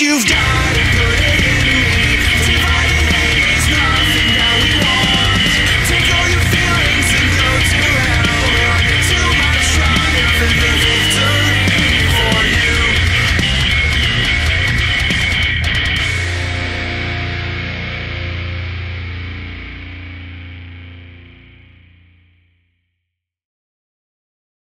you've done.